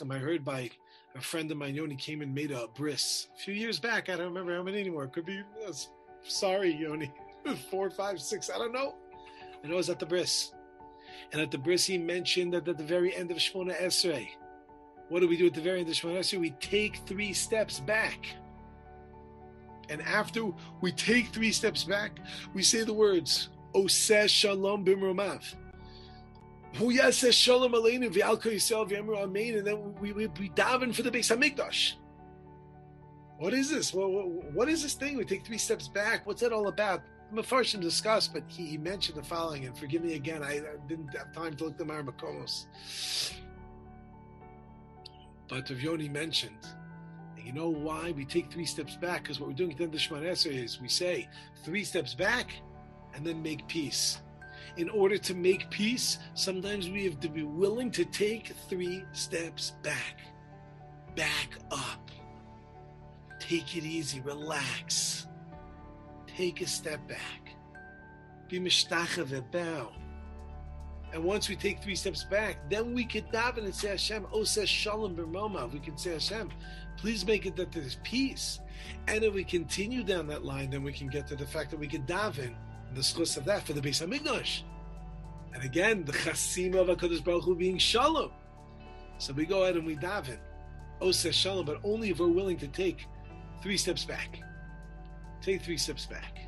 Chacham I heard by a friend of mine, Yoni, came and made a bris a few years back. I don't remember how many anymore. It could be, uh, sorry, Yoni, four, five, six, I don't know. I know it was at the bris. And at the bris, he mentioned that at the very end of Shmona Esrei, what do we do at the very end of Shemona Esrei? We take three steps back. And after we take three steps back, we say the words, Oseh Shalom Bimromav. Huyaseh Shalom Aleinu V'al kol Yisrael V'yamru Amen. And then we, we, we daven for the Beis HaMikdash. What is this? What, what, what is this thing? We take three steps back. What's that all about? i'm Mefarshim discussed, but he, he mentioned the following, and forgive me again, I, I didn't have time to look the Mareh Mekomos. But Rav mentioned, and you know why we take three steps back? Because what we're doing at the end of Shemon is we say three steps back and then make peace. In order to make peace, sometimes we have to be willing to take three steps back. Back up. Take it easy, relax. Take a step back. Be mishtachah bow and once we take three steps back, then we can daven and say Hashem, oh says Shalom Bimromav. We can say Hashem, please make it that there's peace. And if we continue down that line, then we can get to the fact that we can daven the zchus of that for the Beis Hamikdash. And again, the chasim of Hakadosh Baruch Hu being Shalom. So we go ahead and we daven, says Shalom, but only if we're willing to take three steps back. Take three steps back.